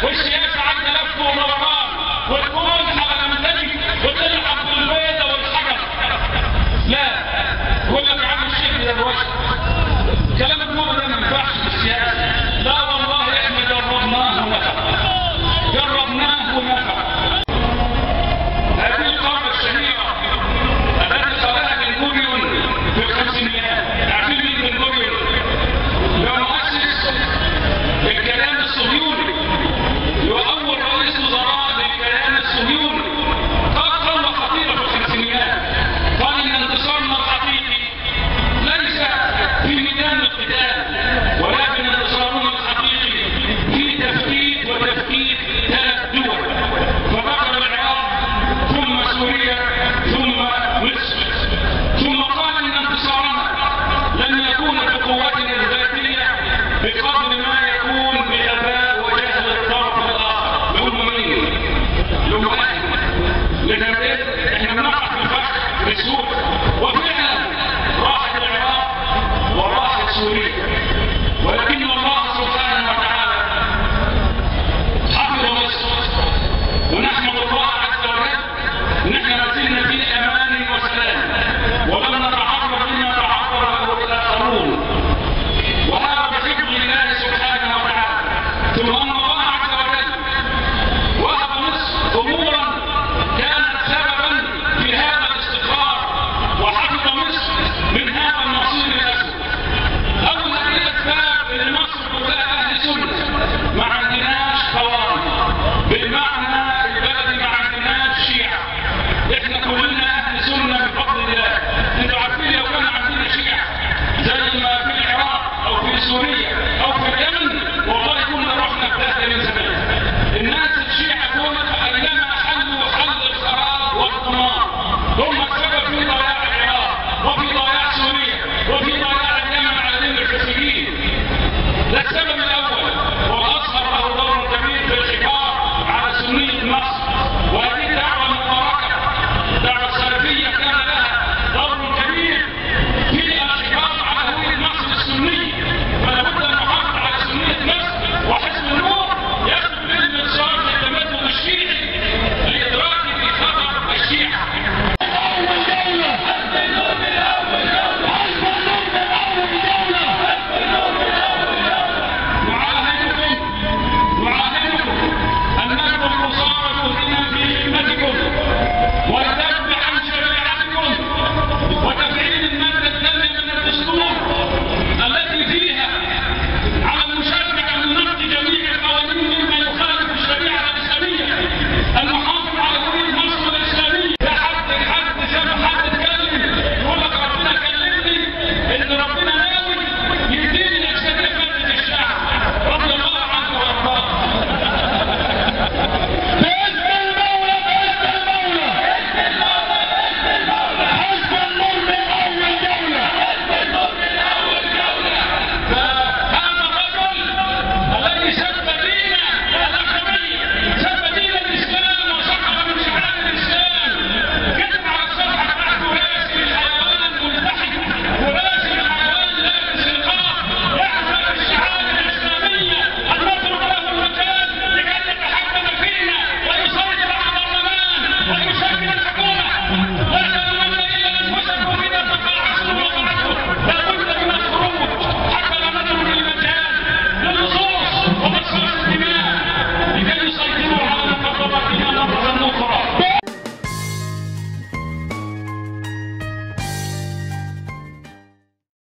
Push